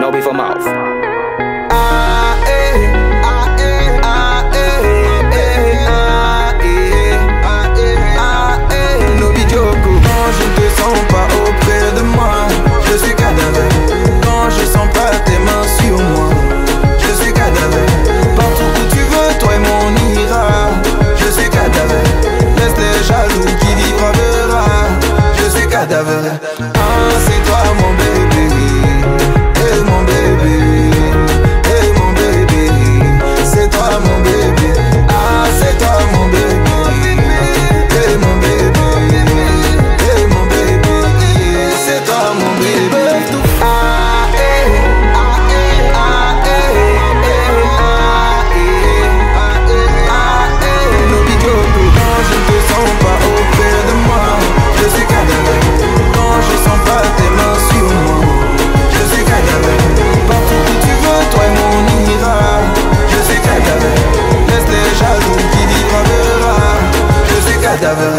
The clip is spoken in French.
no beef mouth. Ah, eh, je te sens pas auprès de moi, je suis cadavre. Quand je sens pas tes mains sur moi, je suis cadavre. Partout où tu veux, toi et moi on ira, je suis cadavre. Laisse les jaloux qui vivra, je suis cadavre. devil.